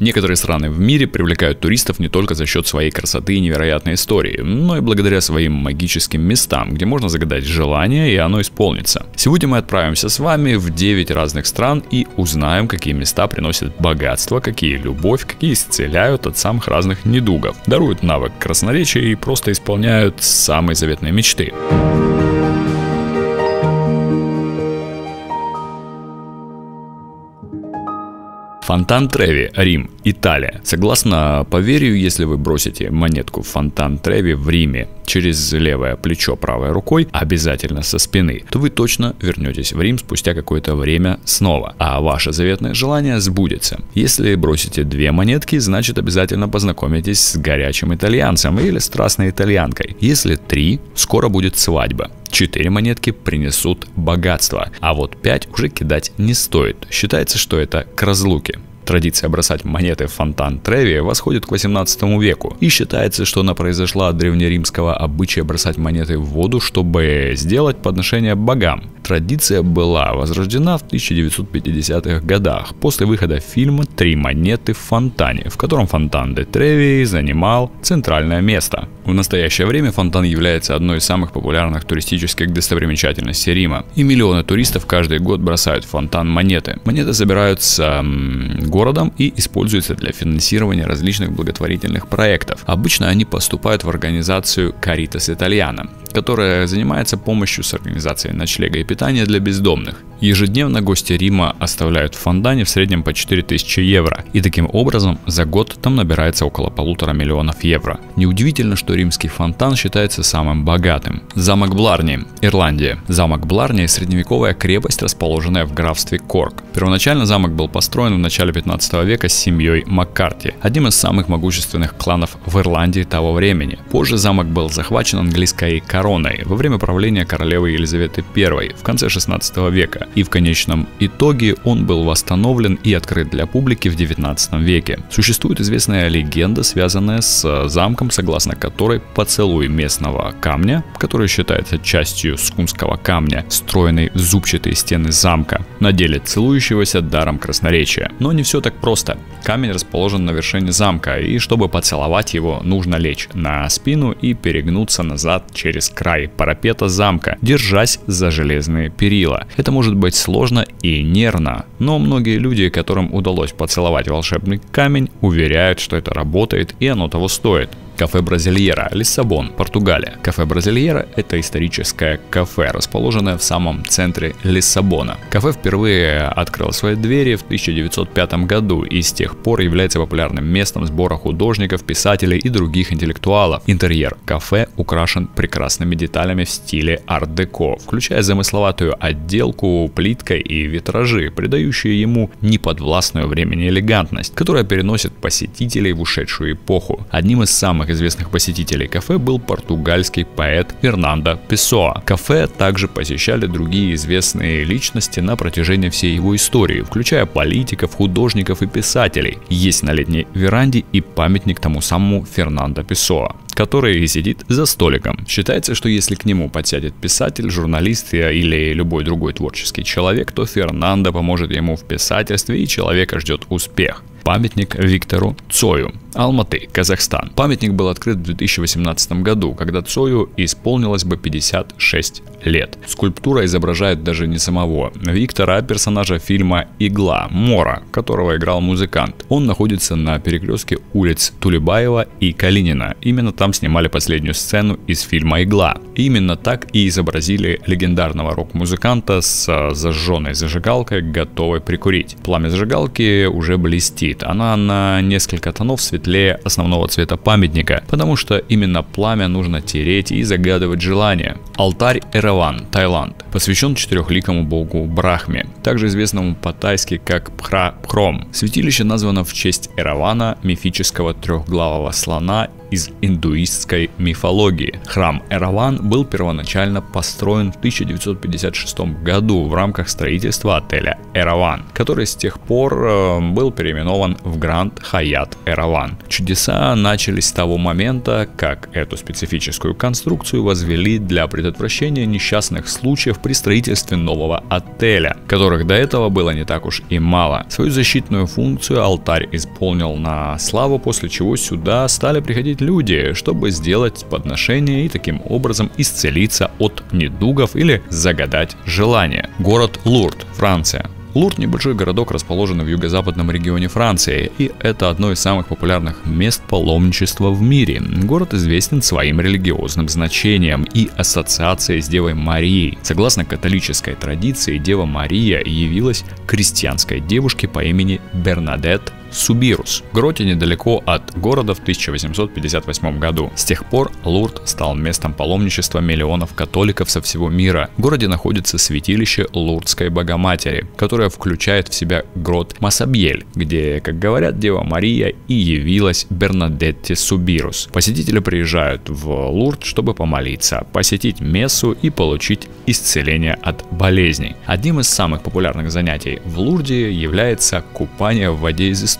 Некоторые страны в мире привлекают туристов не только за счет своей красоты и невероятной истории, но и благодаря своим магическим местам, где можно загадать желание и оно исполнится. Сегодня мы отправимся с вами в 9 разных стран и узнаем, какие места приносят богатство, какие любовь, какие исцеляют от самых разных недугов, даруют навык красноречия и просто исполняют самые заветные мечты. Фонтан Треви, Рим, Италия. Согласно поверью, если вы бросите монетку в фонтан Треви в Риме через левое плечо правой рукой, обязательно со спины, то вы точно вернетесь в Рим спустя какое-то время снова, а ваше заветное желание сбудется. Если бросите две монетки, значит обязательно познакомитесь с горячим итальянцем или страстной итальянкой. Если три, скоро будет свадьба. 4 монетки принесут богатство, а вот 5 уже кидать не стоит. Считается, что это к разлуке. Традиция бросать монеты в фонтан Треви восходит к 18 веку, и считается, что она произошла от древнеримского обычая бросать монеты в воду, чтобы сделать подношение богам. Традиция была возрождена в 1950-х годах после выхода фильма «Три монеты в фонтане», в котором фонтан де Треви занимал центральное место. В настоящее время фонтан является одной из самых популярных туристических достопримечательностей Рима, и миллионы туристов каждый год бросают в фонтан монеты. Монеты собираются городом и используются для финансирования различных благотворительных проектов. Обычно они поступают в организацию Caritas Italiana, которая занимается помощью с организацией ночлега и питания для бездомных. Ежедневно гости Рима оставляют в фонтане в среднем по 4000 евро, и таким образом за год там набирается около полутора миллионов евро. Неудивительно, что римский фонтан считается самым богатым. Замок Бларни, Ирландия. Замок Бларни – средневековая крепость, расположенная в графстве Корк. Первоначально замок был построен в начале 15 века с семьей Маккарти, одним из самых могущественных кланов в Ирландии того времени. Позже замок был захвачен английской короной во время правления королевы Елизаветы I в конце 16 века и в конечном итоге он был восстановлен и открыт для публики в 19 веке. Существует известная легенда, связанная с замком, согласно которой поцелуй местного камня, который считается частью скунского камня, встроенный в зубчатые стены замка, наделит целующегося даром красноречия. Но не все так просто. Камень расположен на вершине замка, и чтобы поцеловать его, нужно лечь на спину и перегнуться назад через край парапета замка, держась за железные перила. Это может быть сложно и нервно, но многие люди, которым удалось поцеловать волшебный камень, уверяют, что это работает и оно того стоит. Кафе Бразильера, Лиссабон, Португалия. Кафе Бразильера – это историческое кафе, расположенное в самом центре Лиссабона. Кафе впервые открыл свои двери в 1905 году и с тех пор является популярным местом сбора художников, писателей и других интеллектуалов. Интерьер кафе украшен прекрасными деталями в стиле арт-деко, включая замысловатую отделку, плиткой и витражи, придающие ему неподвластную времени элегантность, которая переносит посетителей в ушедшую эпоху. Одним из самых самых известных посетителей кафе был португальский поэт Фернандо Песоа. Кафе также посещали другие известные личности на протяжении всей его истории, включая политиков, художников и писателей. Есть на летней веранде и памятник тому самому Фернандо Песоа который сидит за столиком. Считается, что если к нему подсядет писатель, журналист или любой другой творческий человек, то Фернандо поможет ему в писательстве и человека ждет успех памятник Виктору Цою, Алматы, Казахстан. Памятник был открыт в 2018 году, когда Цою исполнилось бы 56 лет. Скульптура изображает даже не самого Виктора, а персонажа фильма «Игла» Мора, которого играл музыкант. Он находится на перекрестке улиц Тулебаева и Калинина. Именно там снимали последнюю сцену из фильма «Игла». Именно так и изобразили легендарного рок-музыканта с зажженной зажигалкой, готовой прикурить. Пламя зажигалки уже блестит. Она на несколько тонов светлее основного цвета памятника, потому что именно пламя нужно тереть и загадывать желания. Алтарь Эраван, Таиланд, посвящен четырехликому богу Брахме, также известному по-тайски как Пхра Пхром. Святилище названо в честь Эравана, мифического трехглавого слона из индуистской мифологии. Храм Эраван был первоначально построен в 1956 году в рамках строительства отеля Эраван, который с тех пор э, был переименован в Гранд Хаят Эраван. Чудеса начались с того момента, как эту специфическую конструкцию возвели для предотвращения несчастных случаев при строительстве нового отеля, которых до этого было не так уж и мало. Свою защитную функцию алтарь исполнил на славу, после чего сюда стали приходить люди, чтобы сделать подношение и таким образом исцелиться от недугов или загадать желание. Город Лурд, Франция. Лурд – небольшой городок, расположенный в юго-западном регионе Франции, и это одно из самых популярных мест паломничества в мире. Город известен своим религиозным значением и ассоциацией с Девой Марией. Согласно католической традиции, Дева Мария явилась крестьянской девушке по имени Бернадет Субирус, гроте недалеко от города в 1858 году. С тех пор Лурд стал местом паломничества миллионов католиков со всего мира. В городе находится святилище Лурдской Богоматери, которое включает в себя грот Масабьель, где, как говорят, Дева Мария и явилась Бернадетте Субирус. Посетители приезжают в Лурд, чтобы помолиться, посетить мессу и получить исцеление от болезней. Одним из самых популярных занятий в Лурде является купание в воде из источника,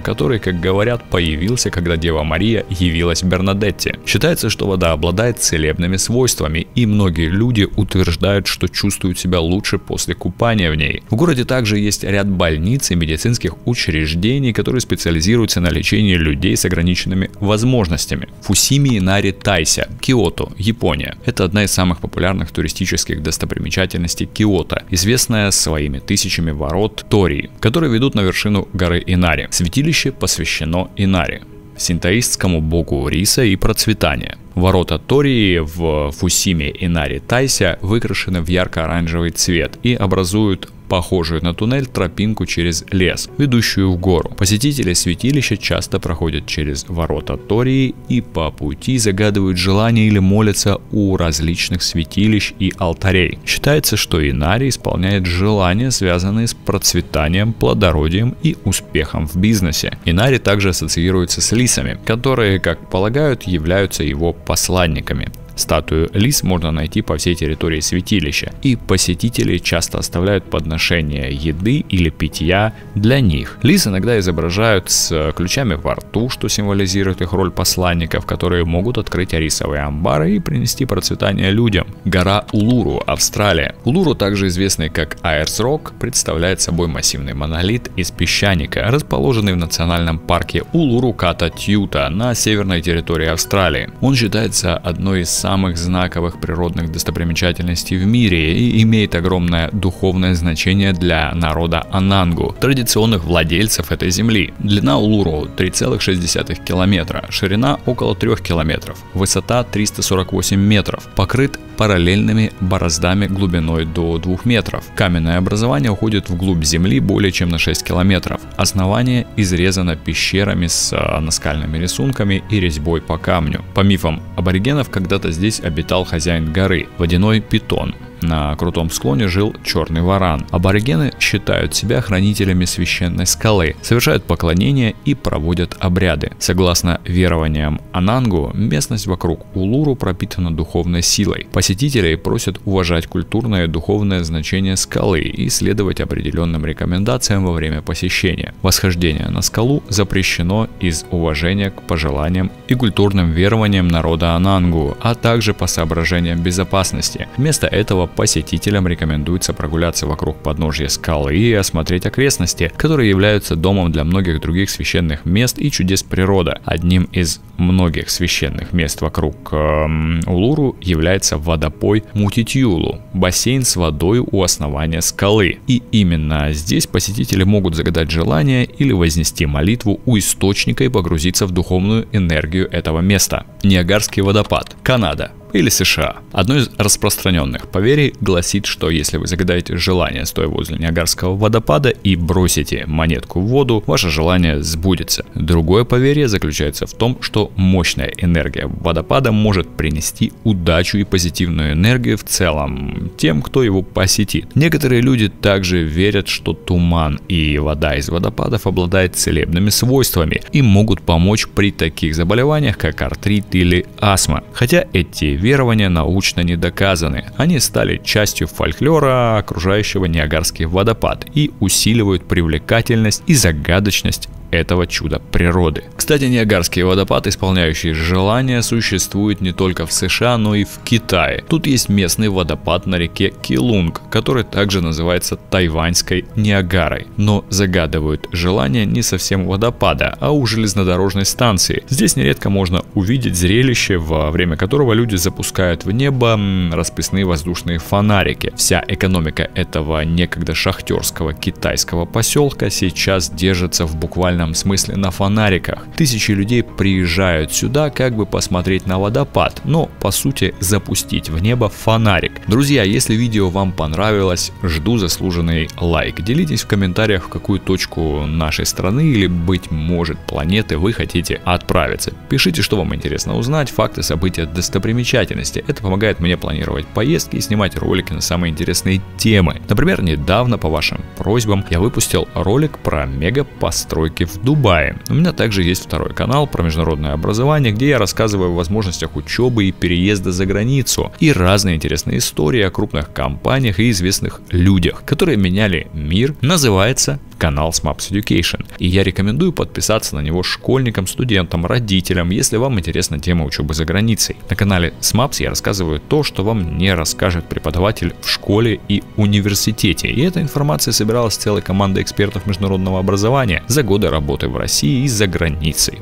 который, как говорят, появился, когда Дева Мария явилась Бернадетте. Считается, что вода обладает целебными свойствами, и многие люди утверждают, что чувствуют себя лучше после купания в ней. В городе также есть ряд больниц и медицинских учреждений, которые специализируются на лечении людей с ограниченными возможностями. Фусими Нари Тайся, Киото, Япония. Это одна из самых популярных туристических достопримечательностей Киото, известная своими тысячами ворот Тории, которые ведут на вершину горы Инари. Инари. Святилище посвящено Инари, синтоистскому богу риса и процветания. Ворота Тории в Фусиме Инари Тайся выкрашены в ярко-оранжевый цвет и образуют похожую на туннель тропинку через лес, ведущую в гору. Посетители святилища часто проходят через ворота Тории и по пути загадывают желания или молятся у различных святилищ и алтарей. Считается, что Инари исполняет желания, связанные с процветанием, плодородием и успехом в бизнесе. Инари также ассоциируется с лисами, которые, как полагают, являются его посланниками. Статую лис можно найти по всей территории святилища, и посетители часто оставляют подношения еды или питья для них. Лис иногда изображают с ключами во рту, что символизирует их роль посланников, которые могут открыть арисовые амбары и принести процветание людям. Гора Улуру, Австралия. Улуру, также известный как Айрс Рок, представляет собой массивный монолит из песчаника, расположенный в национальном парке Улуру Ката Тьюта на северной территории Австралии. Он считается одной из самых знаковых природных достопримечательностей в мире и имеет огромное духовное значение для народа Анангу, традиционных владельцев этой земли. Длина Улуру 3,6 километра, ширина около 3 километров, высота 348 метров, покрыт параллельными бороздами глубиной до 2 метров. Каменное образование уходит вглубь земли более чем на 6 километров. Основание изрезано пещерами с а, наскальными рисунками и резьбой по камню. По мифам аборигенов, когда-то здесь обитал хозяин горы, водяной питон, на крутом склоне жил черный варан. Аборигены считают себя хранителями священной скалы, совершают поклонения и проводят обряды. Согласно верованиям Анангу, местность вокруг Улуру пропитана духовной силой. Посетителей просят уважать культурное и духовное значение скалы и следовать определенным рекомендациям во время посещения. Восхождение на скалу запрещено из уважения к пожеланиям и культурным верованиям народа Анангу, а также по соображениям безопасности. Вместо этого посетителям рекомендуется прогуляться вокруг подножья скалы и осмотреть окрестности, которые являются домом для многих других священных мест и чудес природы. Одним из многих священных мест вокруг эм, Улуру является водопой Мутитюлу, бассейн с водой у основания скалы. И именно здесь посетители могут загадать желание или вознести молитву у источника и погрузиться в духовную энергию этого места. Ниагарский водопад, Канада. Или США. Одно из распространенных поверий гласит, что если вы загадаете желание, стоя возле Ниагарского водопада и бросите монетку в воду, ваше желание сбудется. Другое поверье заключается в том, что мощная энергия водопада может принести удачу и позитивную энергию в целом тем, кто его посетит. Некоторые люди также верят, что туман и вода из водопадов обладает целебными свойствами и могут помочь при таких заболеваниях, как артрит или астма. Хотя эти верования научно не доказаны. Они стали частью фольклора окружающего Ниагарский водопад и усиливают привлекательность и загадочность этого чуда природы. Кстати, Ниагарский водопад, исполняющий желания, существует не только в США, но и в Китае. Тут есть местный водопад на реке Килунг, который также называется тайваньской Ниагарой. Но загадывают желания не совсем водопада, а у железнодорожной станции. Здесь нередко можно увидеть зрелище, во время которого люди запускают в небо расписные воздушные фонарики. Вся экономика этого некогда шахтерского китайского поселка сейчас держится в буквально буквальном смысле на фонариках. Тысячи людей приезжают сюда как бы посмотреть на водопад, но по сути запустить в небо фонарик. Друзья, если видео вам понравилось, жду заслуженный лайк. Делитесь в комментариях, в какую точку нашей страны или, быть может, планеты вы хотите отправиться. Пишите, что вам интересно узнать, факты, события, достопримечательности. Это помогает мне планировать поездки и снимать ролики на самые интересные темы. Например, недавно по вашим просьбам я выпустил ролик про мега постройки в Дубае. У меня также есть второй канал про международное образование, где я рассказываю о возможностях учебы и переезда за границу и разные интересные истории о крупных компаниях и известных людях, которые меняли мир. Называется канал SMAPS Education. И я рекомендую подписаться на него школьникам, студентам, родителям, если вам интересна тема учебы за границей. На канале SMAPS я рассказываю то, что вам не расскажет преподаватель в школе и университете. И эта информация собиралась целой командой экспертов международного образования за годы работы в России и за границей.